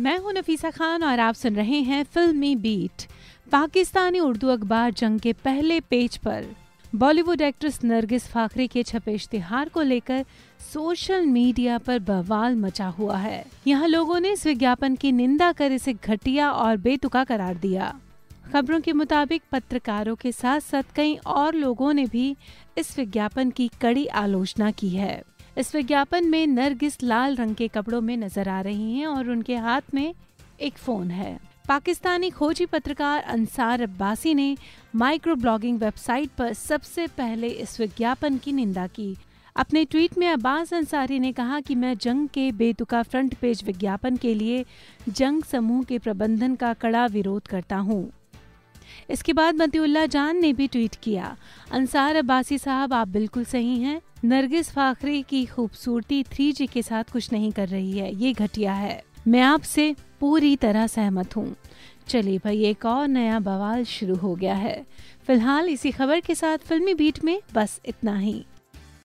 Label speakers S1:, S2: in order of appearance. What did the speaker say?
S1: मैं हूँ नफीसा खान और आप सुन रहे हैं फिल्मी बीट, पाकिस्तानी उर्दू अखबार जंग के पहले पेज पर। बॉलीवुड एक्ट्रेस नरगिस फाखरी के छपे इश्तिहार को लेकर सोशल मीडिया पर बवाल मचा हुआ है। यहाँ लोगों ने इस विज्ञापन की निंदा कर इसे घटिया और बेतुका करार दिया। खबरों के मुताबिक पत्रकारों के साथ साथ कई और लोगों ने भी इस विज्ञापन की कड़ी आलोचना की है। इस विज्ञापन में नरगिस लाल रंग के कपड़ों में नज़र आ रही हैं और उनके हाथ में एक फ़ोन है। पाकिस्तानी खोजी पत्रकार अंसार अब्बासी ने माइक्रो ब्लॉगिंग वेबसाइट पर सबसे पहले इस विज्ञापन की निंदा की। अपने ट्वीट में अब्बास अंसारी ने कहा कि मैं जंग के बेतुका फ्रंट पेज विज्ञापन के लिए जंग समूह के प्रबंधन का कड़ा विरोध करता हूँ। इसके बाद मतीउल्ला जान ने भी ट्वीट किया, अंसार अब्बासी साहब, आप बिल्कुल सही हैं। नरगिस फाखरी की खूबसूरती थ्री जी के साथ कुछ नहीं कर रही है, ये घटिया है। मैं आपसे पूरी तरह सहमत हूँ। चलिए भाई, एक और नया बवाल शुरू हो गया है। फ़िलहाल इसी खबर के साथ फिल्मी बीट में बस इतना ही।